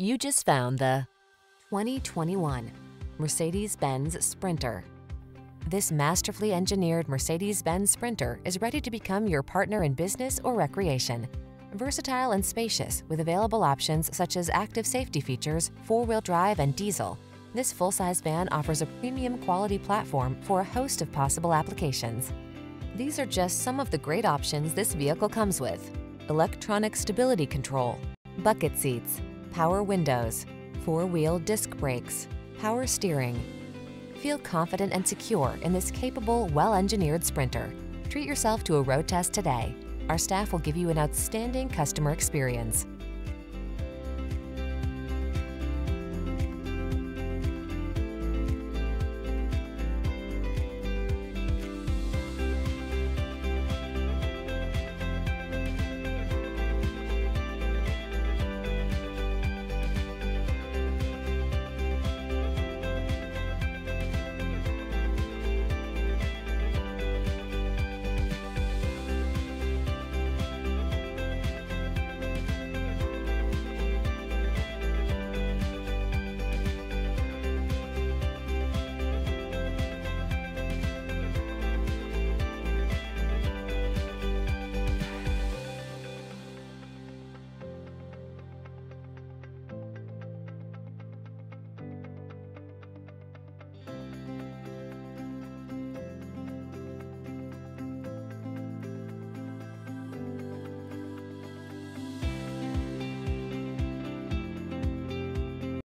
You just found the 2021 Mercedes-Benz Sprinter. This masterfully engineered Mercedes-Benz Sprinter is ready to become your partner in business or recreation. Versatile and spacious with available options such as active safety features, four-wheel drive, and diesel, this full-size van offers a premium quality platform for a host of possible applications. These are just some of the great options this vehicle comes with. Electronic stability control, bucket seats, power windows, four-wheel disc brakes, power steering. Feel confident and secure in this capable, well-engineered Sprinter. Treat yourself to a road test today. Our staff will give you an outstanding customer experience.